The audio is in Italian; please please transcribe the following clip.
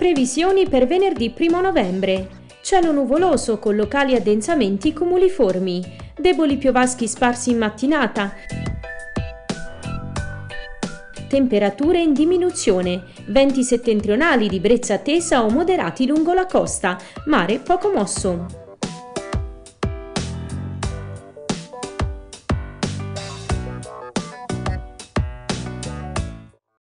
Previsioni per venerdì 1 novembre. Cielo nuvoloso con locali addensamenti cumuliformi. Deboli piovaschi sparsi in mattinata. Temperature in diminuzione. Venti settentrionali di brezza tesa o moderati lungo la costa. Mare poco mosso.